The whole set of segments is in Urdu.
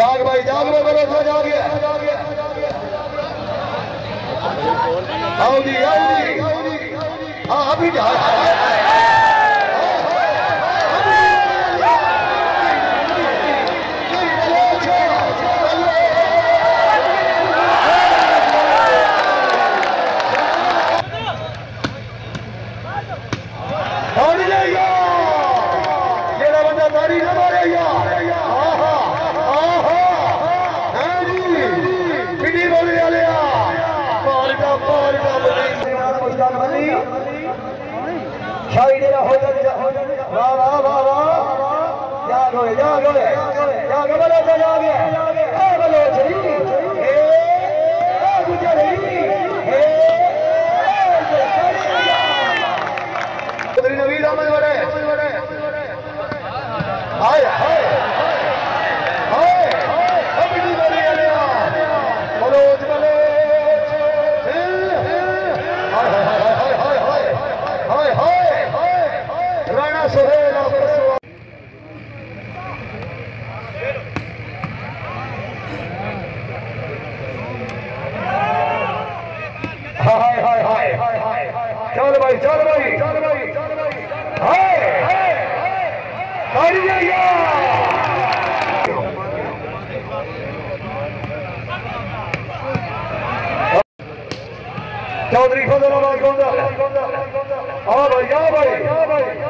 جاگ بھائی، جاگ میں بڑا تھا جاگ گیا۔ آؤ جی آؤ جی, جی۔ ہاں ابھی جا ڇا ڊيرا هوجو هوجو وا وا وا وا يا گهول يا گهول يا گهول ته آ گیا۔ او بلوچستان چل فضل آباد گوندا آ بھائی آ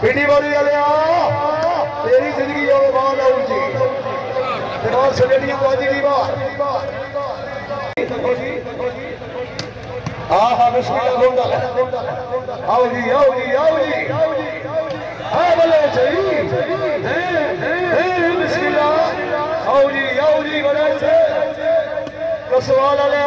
پنڈی والی والے آ تیری زندگی اور بات آؤ جی جناب سلیڈی واجی دی بات ہاں ہاں بسم اللہ گوندا آؤ جی آؤ جی آؤ جی ہاں بلے چاہیے بسم اللہ آؤ جی آؤ جی بلے سے کسوال والے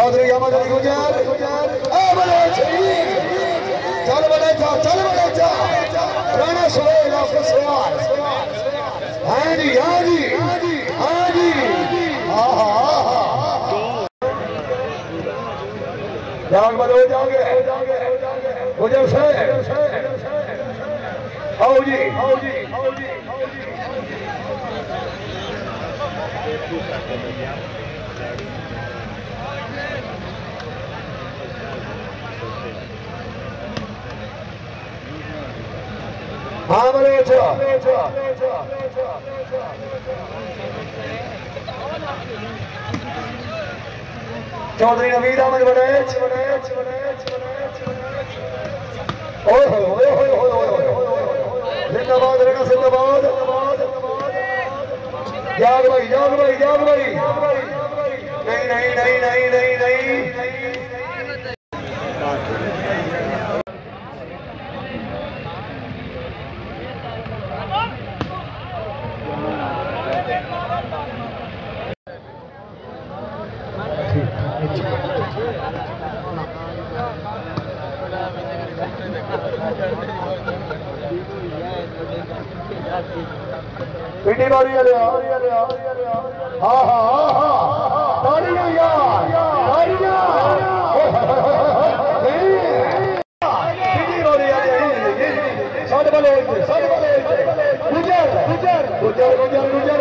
چودھری احمد علی گجر اے بلوچ چل بڑے چا، چل بڑے چا، رانا سویل آپ کا سوال ہاں جی ہاں جی ہاں جی آہا آہا جاگ بلو جاگے گجر سے آؤ جی آؤ جی آؤ جی۔ چودھری نوید احمد بڑیچ زندہ باد رہنا زندہ باد یاد بھائی یاد بھائی یاد بھائی نہیں نہیں نہیں نہیں نہیں نہیں پنڈی باری والے ہاں ہاں ہاں تاڑیاں یار تاڑیاں پنڈی باری گجر گجر گجر گجر گجر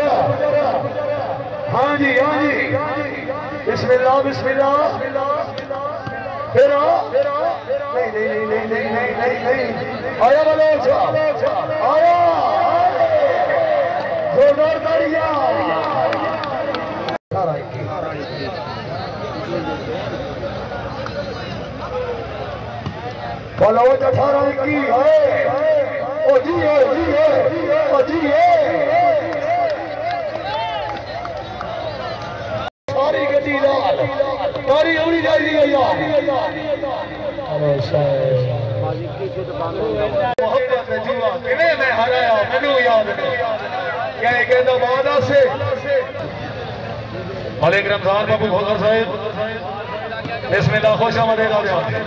ہاں جی ہاں جی بسم اللہ بسم اللہ پھر نہیں نہیں نہیں نہیں نہیں نہیں آیا آیا بلوچ اٹھارہ کی ہے او جی ہے جی ہے او جی ہے ساری گڈی لال ساری اونی جائی دی گئی محبت جیوا کنے میں ہرایا منو یاد نہیں کہے کہ دو بعد آسے ملک رمضان بابو بھوگر صاحب بسم اللہ خوش آمدید آدھے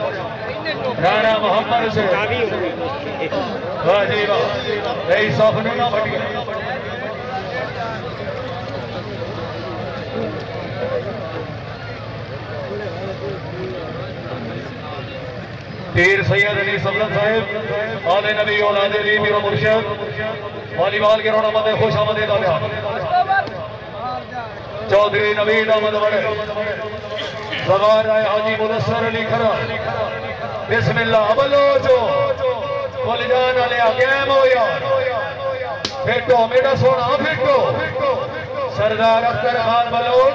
رانا محمد سے۔ واہ جی واہ۔ رئی صاحب نونا بھٹی پیر سید علی سبلت صاحب، آل نبی اولاد علی میر مرشد۔ والی بال کے رونا مدے خوش آمدید آدھے چودھری نوید آمد بڑے زغار آئے حاجی مدسر علی کھرا۔ بسم اللہ بلوچو کل جان علی آگیم ہو یا پھٹو میڈا سونا پھٹو سردار اختر خان بلوچ۔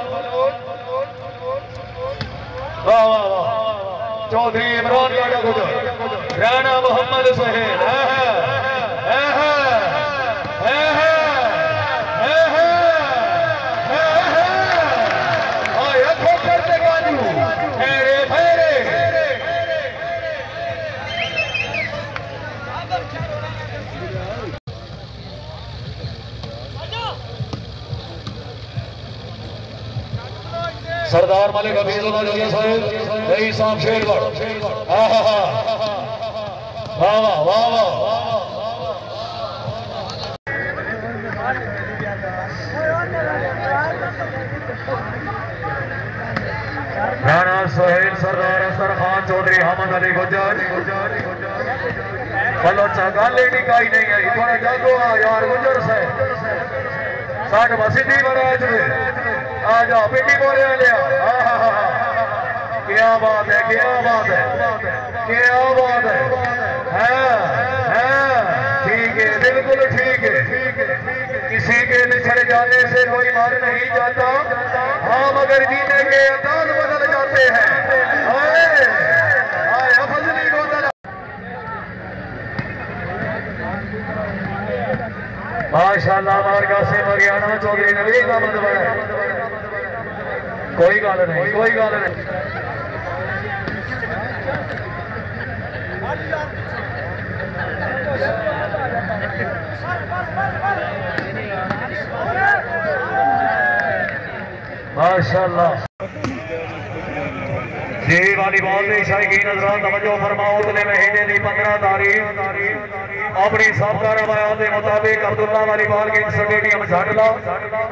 واہ واہ واہ۔ چودھری عمران لاڈا گجر۔ رانا محمد سہیل آیا سردار ملک حفیظ اللہ جلیہ صاحب رئی صاحب شیر بڑ واہ واہ واہ واہ۔ رانا سہیل سردار اثر خان چودھری حمد علی گجر۔ بلوچا گالے نکائی نہیں ہے تھوڑا جاگو آ یار گجر سے ساٹھ مسیدی بڑا اجرے آ پیٹی بولے لیا کیا بات ہے کیا بات ہے کیا بات ہے ہے ٹھیک ہے بالکل ٹھیک ہے کسی کے بچھڑ جانے سے کوئی مر نہیں جاتا ہاں مگر جینے کے انداز بدل جاتے ہیں آئے آئے افضلی کو دل ماشاءاللہ مارکا سے مریانا چودھری نبی کا مدبر ہے۔ کوئی گال نہیں، کوئی گال نہیں۔ ماشاءاللہ۔ جی والی بال نے شائقین حضرات توجہ فرماؤ اتنے مہینے دی پندرہ تاریخ۔ اپنی سابقہ بیان دے مطابق عبداللہ والی بال گیٹ سٹیڈیم جھاٹلا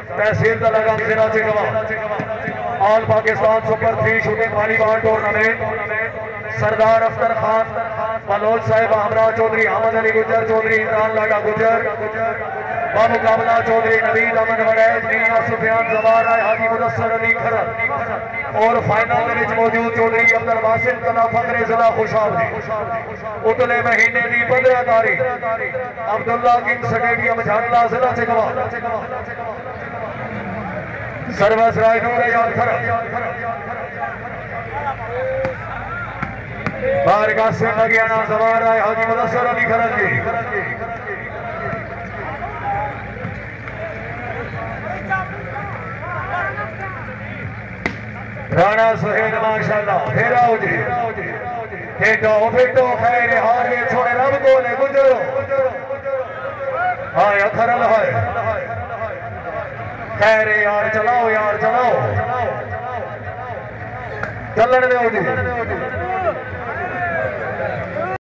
تحصیل دلگا ضلع چکوا آل پاکستان سپر تھی شوٹنگ والی بال ٹورنامنٹ سردار افتر خان بلوچ صاحب ہمراہ چودری حمد علی گجر چودری عمران لڑا گجر با مقابلہ چودری نبید امن وریز میاں سفیان زبار آئے، حاجی مدسر علی کھرر اور فائنل میں موجود چودری عبدال الواسط کلا فقر زلا خوشاب جی اتلے مہینے دی 15 تاریخ، عبداللہ کنگ سٹیڈیم جھانلا زلا چکوا سروس رائے نور یاد کھرر بارگاہ سے لگیا نا زبار رائے حاجی مدسر علی کھرر جی۔ رانا سہید ماشاءاللہ پھر آؤ جی پھر آؤ پھر تو خیر ہارے سوڑے رب کو لے گجرو۔ آئے اتھرل ہائے۔ خیر یار چلاو یار چلاو چلن دے ہو جی چلن دے ہو جی